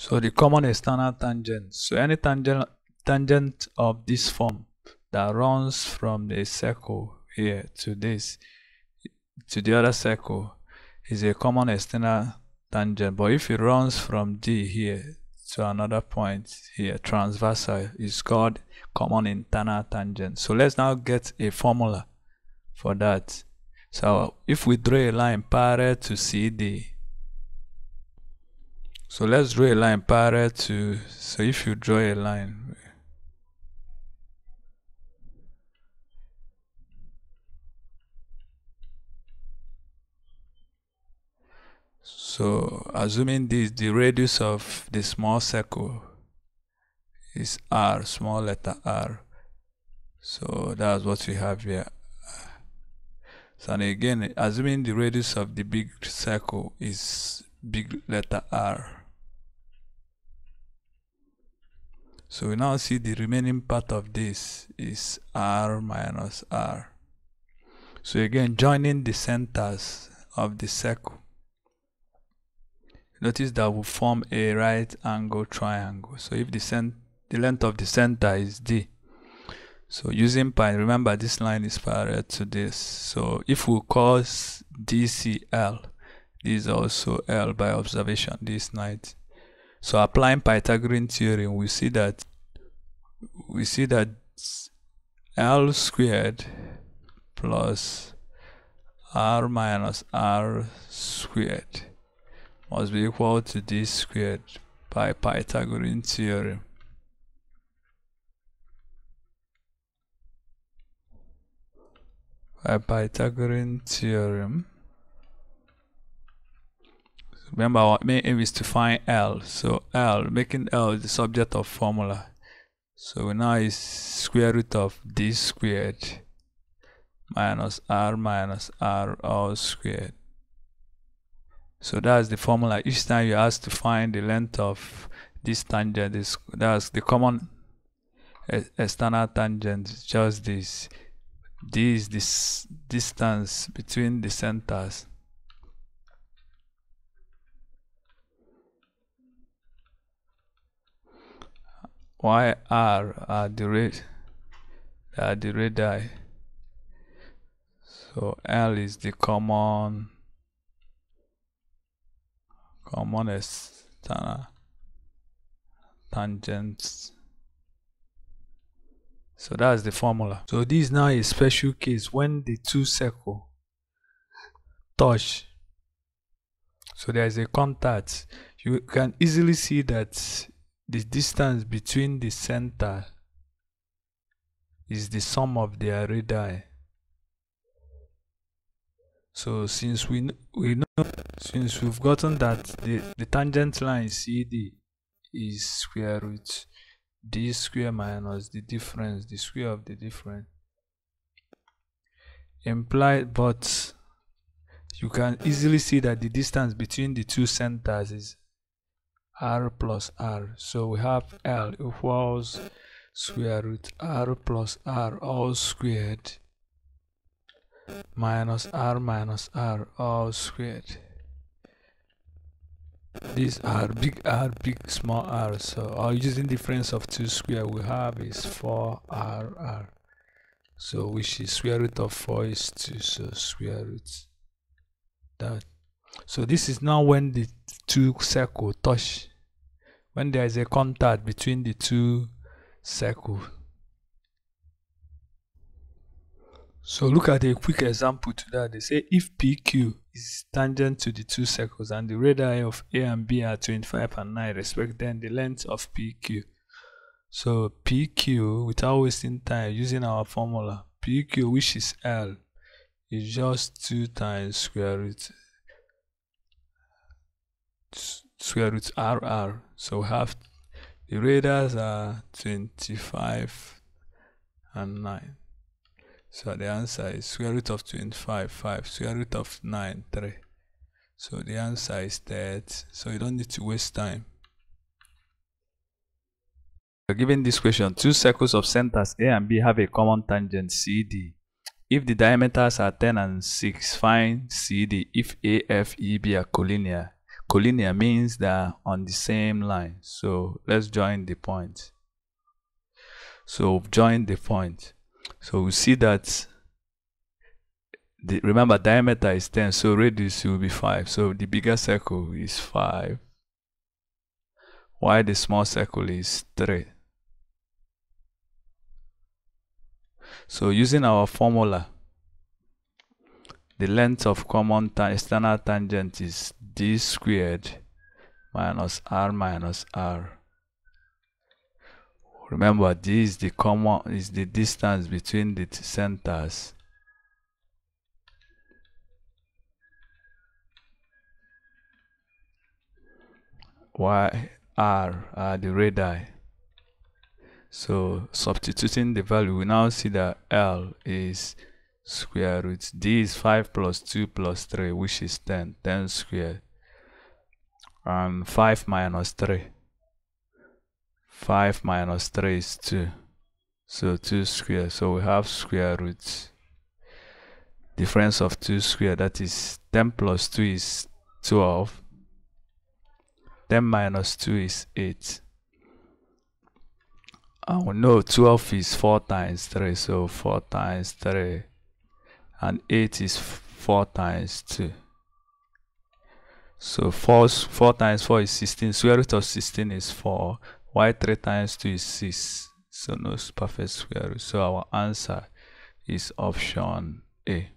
So the common external tangent. So any tangent tangent of this form that runs from the circle here to this to the other circle is a common external tangent. But if it runs from D here to another point here, transversal, is called common internal tangent. So let's now get a formula for that. So if we draw a line parallel to CD, so let's draw a line parallel to, so if you draw a line, so assuming this the radius of the small circle is r small letter r. So that's what we have here. So and again assuming the radius of the big circle is big letter r so we now see the remaining part of this is r minus r. So again joining the centers of the circle. Notice that will form a right angle triangle. So if the the length of the center is d so using pi remember this line is parallel to this. So if we cause dcl this is also l by observation this night so applying pythagorean theorem we see that we see that l squared plus r minus r squared must be equal to d squared by Pythagorean theorem. By Pythagorean theorem. Remember our main aim is to find L. So L, making L the subject of formula. So now is square root of d squared minus r minus r all squared so that's the formula. Each time you ask to find the length of this tangent, is that's the common external tangent, just this. This this distance between the centers. Y R are the rate are the radii. So L is the common common external tangents. So that's the formula. So this now is special case when the two circle touch. So there is a contact. You can easily see that the distance between the center is the sum of their radii so since we we know since we've gotten that the, the tangent line CD is square root d square minus the difference, the square of the difference. Implied, but you can easily see that the distance between the two centers is r plus r. So we have L equals square root r plus r all squared minus r minus r all squared. These are big r big small r. So or using difference of two square we have is 4 r r. So which is square root of 4 is 2 so square root that so this is now when the two circle touch when there is a contact between the two circles So look at a quick example to that. They say if PQ is tangent to the two circles and the radii of A and B are 25 and 9 respect, then the length of PQ. So PQ, without wasting time, using our formula, PQ, which is L, is just 2 times square root square root RR. So we have the radius are 25 and 9. So the answer is square root of 25, 5, square root of 9, 3. So the answer is that. So you don't need to waste time. Given this question, two circles of centers A and B have a common tangent CD. If the diameters are 10 and 6, find CD if AFEB are collinear. Collinear means they're on the same line. So let's join the point. So joined the point. So we see that the, remember diameter is 10, so radius will be 5. So the bigger circle is 5, while the small circle is 3. So using our formula, the length of common ta external tangent is d squared minus r minus r. Remember, d is the common is the distance between the centers. Y R are the radii. So substituting the value, we now see that L is square root. D is 5 plus 2 plus 3, which is 10. 10 squared. And 5 minus 3. 5 minus 3 is 2. So 2 squared. So we have square root. Difference of 2 squared, that is 10 plus 2 is 12. 10 minus 2 is 8. And we know 12 is 4 times 3, so 4 times 3 and 8 is 4 times 2. So 4, 4 times 4 is 16. Square root of 16 is 4. Y 3 times 2 is 6. So no perfect square root. So our answer is option A.